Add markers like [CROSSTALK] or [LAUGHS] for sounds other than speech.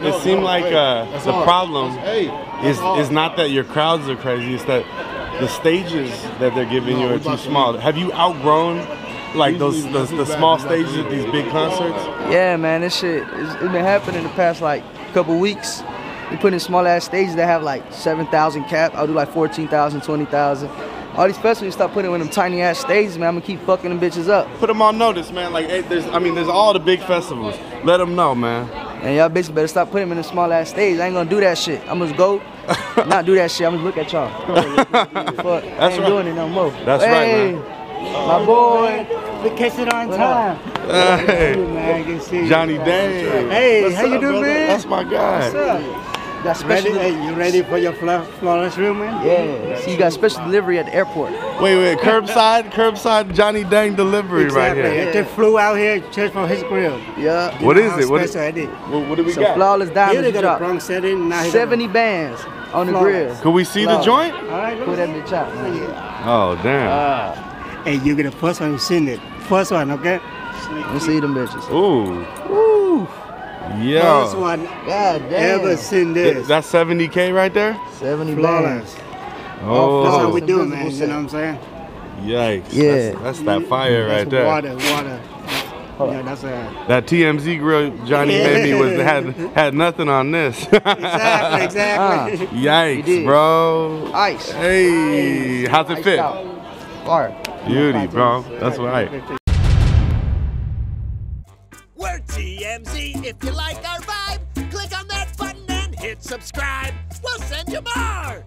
it seemed like uh, the problem hey, is is not that your crowds are crazy. It's that the stages that they're giving you are too small. Have you outgrown like those Usually the, the small we about to stages at these big concerts? Yeah, man, this shit it's, it's been happening the past like couple weeks. We put in small ass stages that have like 7,000 cap. I'll do like 14,000, 20,000. All these festivals start putting in them tiny ass stages, man. I'm gonna keep fucking them bitches up. Put them on notice, man. Like hey, there's, I mean, there's all the big festivals. Let them know, man. And y'all bitches better stop putting them in the small ass stage. I ain't gonna do that shit. I'm gonna go, [LAUGHS] not do that shit. I'm gonna look at y'all. Fuck, I ain't right. doing it no more. That's right, man. My boy. We catch it on What time. Hey, Man, good to see. Johnny Dang. Hey, What's how you doing, brother? man? That's my guy. What's up? Got Ready? special. Hey, you ready for your fla- flawless room, man? Yeah. See, you got special delivery at the airport. Wait, wait, curbside, curbside Johnny Dang delivery Exactly. right here. I just flew out here just for his grill. Yeah. What You is know it? What is, it? I what, what do we Some got? flawless Here they diamonds got a drop. Bronx setting. Now he got a- 70 bands on the Flawless. grill. Could we see the joint? All right, Put that bitch out, man. Oh, damn. Ah, Hey, you get the first one who seen it. First one, okay? Let's see them bitches. Ooh. Ooh. Woo. First one God damn. ever seen Th- this. That's 70K right there? 70 flawless. bands. Oh. That's how Oh, we do, Invisible man. You know what I'm saying? yikes. Yeah. That's, that's that fire That's right there. Water, water. Yeah, that's a. That TMZ grill Johnny made me was [LAUGHS] had had nothing on this. [LAUGHS] Exactly, exactly. Uh-huh. Yikes, bro. Ice. Hey, how's it Iced fit? out. Fire. Beauty, bro. That's right. We're TMZ. If you like our vibe, click on that button and hit subscribe. We'll send you more.